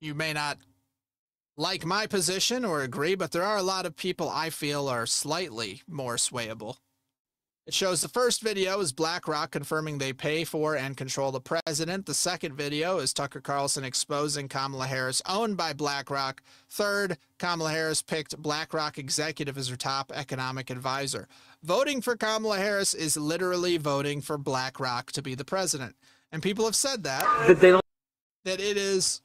You may not like my position or agree, but there are a lot of people I feel are slightly more swayable. It shows the first video is BlackRock confirming they pay for and control the president. The second video is Tucker Carlson exposing Kamala Harris, owned by BlackRock. Third, Kamala Harris picked BlackRock executive as her top economic advisor. Voting for Kamala Harris is literally voting for BlackRock to be the president. And people have said that. That they don't that it is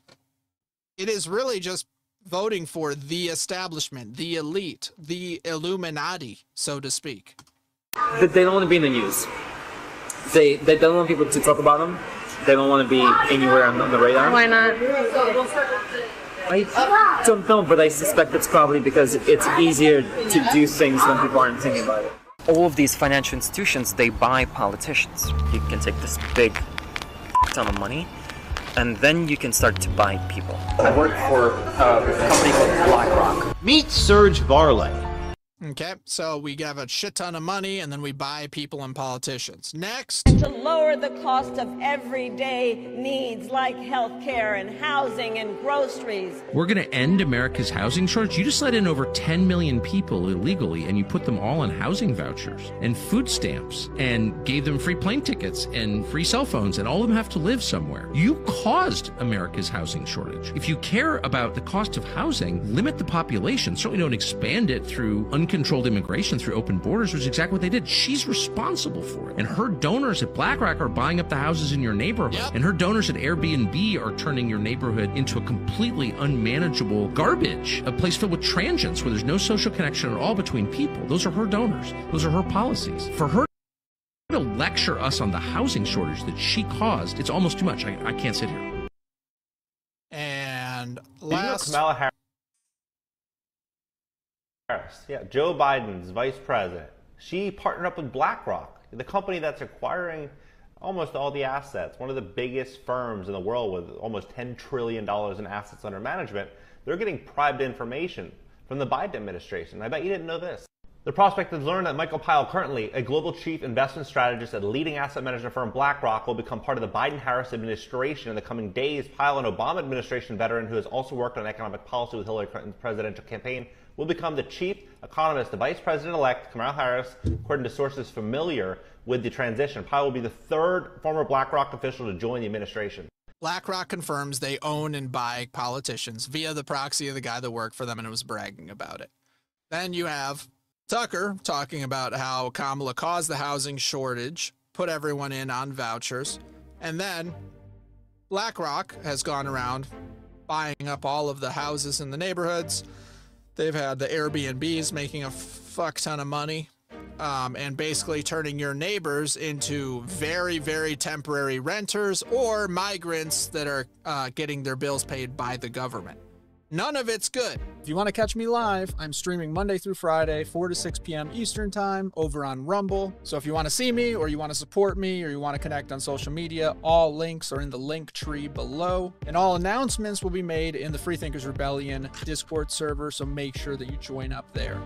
it is really just voting for the establishment, the elite, the Illuminati, so to speak. that they don't want to be in the news. They they don't want people to talk about them. They don't want to be anywhere on, on the radar. Why not? I don't know, but I suspect it's probably because it's easier to do things when people aren't thinking about it. all of these financial institutions they buy politicians you can take this big ton of money and then you can start to buy people i work for uh, a company called blackrock Meet Serge Varlay. Okay, so we have a shit ton of money and then we buy people and politicians. Next, to lower the cost of everyday needs like health care and housing and groceries. We're going to end America's housing shortage. You just let in over 10 million people illegally and you put them all on housing vouchers and food stamps and gave them free plane tickets and free cell phones and all of them have to live somewhere. You caused America's housing shortage. If you care about the cost of housing, limit the population. Certainly don't expand it through uncontrolled immigration, through open borders, which is exactly what they did. She's responsible for it. And her donors at BlackRock are buying up the houses in your neighborhood. Yep. And her donors at Airbnb are turning your neighborhood into a completely unmanageable garbage, a place filled with transients where there's no social connection at all between people. Those are her donors. Those are her policies. For her to lecture us on the housing shortage that she caused, it's almost too much. I, I can't sit here. and Did you know last, Kamala Harris? Harris, yeah, Joe Biden's vice president. She partnered up with BlackRock, the company that's acquiring almost all the assets, one of the biggest firms in the world with almost $10 trillion in assets under management. They're getting private information from the Biden administration. I bet you didn't know this. The prospect has learned that Michael Pyle, currently a global chief investment strategist at leading asset management firm BlackRock, will become part of the Biden Harris administration in the coming days. Pyle, an Obama administration veteran who has also worked on economic policy with Hillary Clinton's presidential campaign, will become the chief economist to Vice President elect Kamala Harris, according to sources familiar with the transition. Pyle will be the third former BlackRock official to join the administration. BlackRock confirms they own and buy politicians via the proxy of the guy that worked for them and was bragging about it. Then you have Tucker talking about how Kamala caused the housing shortage, put everyone in on vouchers, and then BlackRock has gone around buying up all of the houses in the neighborhoods. They've had the Airbnbs making a fuck ton of money um, and basically turning your neighbors into very, very temporary renters or migrants that are uh, getting their bills paid by the government. None of it's good. If you want to catch me live, I'm streaming Monday through Friday, 4 to 6 p.m. Eastern Time over on Rumble. So if you want to see me or you want to support me or you want to connect on social media, all links are in the link tree below. And all announcements will be made in the Freethinkers Rebellion Discord server, so make sure that you join up there.